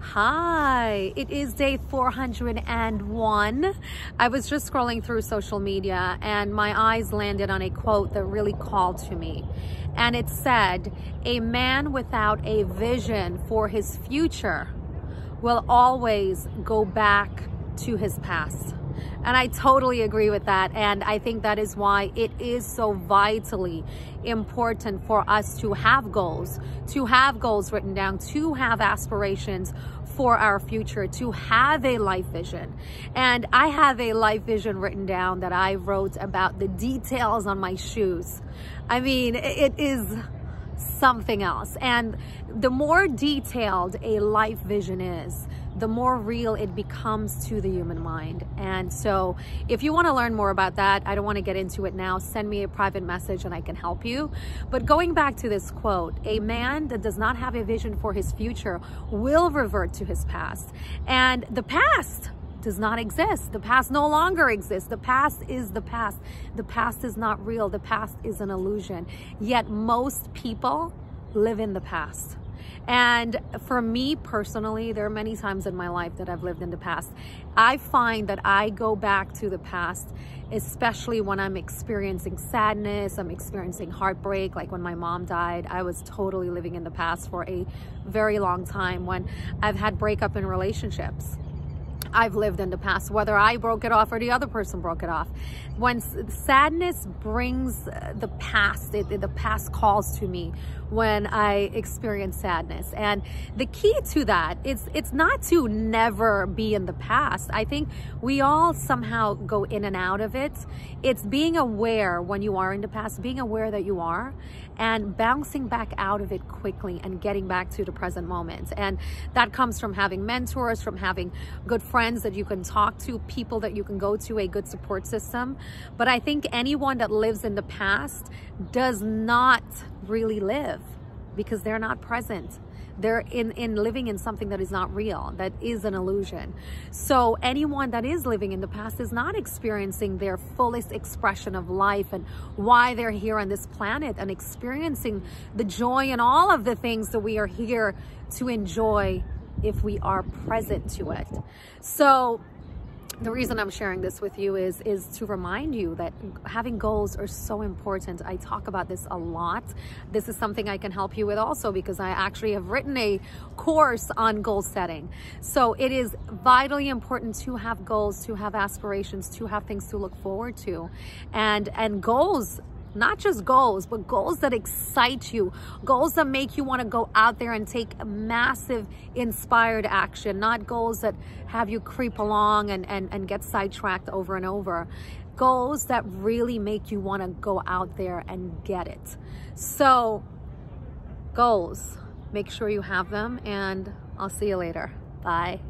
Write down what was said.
Hi, it is day 401. I was just scrolling through social media and my eyes landed on a quote that really called to me. And it said, a man without a vision for his future will always go back to his past. And I totally agree with that. And I think that is why it is so vitally important for us to have goals, to have goals written down, to have aspirations for our future, to have a life vision. And I have a life vision written down that I wrote about the details on my shoes. I mean, it is something else. And the more detailed a life vision is, the more real it becomes to the human mind. And so if you want to learn more about that, I don't want to get into it now, send me a private message and I can help you. But going back to this quote, a man that does not have a vision for his future will revert to his past. And the past does not exist. The past no longer exists. The past is the past. The past is not real. The past is an illusion. Yet most people live in the past. And for me personally, there are many times in my life that I've lived in the past. I find that I go back to the past, especially when I'm experiencing sadness, I'm experiencing heartbreak, like when my mom died. I was totally living in the past for a very long time when I've had breakup in relationships I've lived in the past, whether I broke it off or the other person broke it off. When sadness brings uh, the past, it, the past calls to me when I experience sadness. And the key to that is it's not to never be in the past. I think we all somehow go in and out of it. It's being aware when you are in the past, being aware that you are and bouncing back out of it quickly and getting back to the present moment. And that comes from having mentors, from having good friends that you can talk to, people that you can go to, a good support system. But I think anyone that lives in the past does not really live because they're not present. They're in, in living in something that is not real, that is an illusion. So anyone that is living in the past is not experiencing their fullest expression of life and why they're here on this planet and experiencing the joy and all of the things that we are here to enjoy if we are present to it. So the reason I'm sharing this with you is is to remind you that having goals are so important. I talk about this a lot. This is something I can help you with also because I actually have written a course on goal setting. So it is vitally important to have goals, to have aspirations, to have things to look forward to. And and goals not just goals, but goals that excite you, goals that make you want to go out there and take massive inspired action, not goals that have you creep along and, and, and get sidetracked over and over. Goals that really make you want to go out there and get it. So, goals, make sure you have them, and I'll see you later. Bye.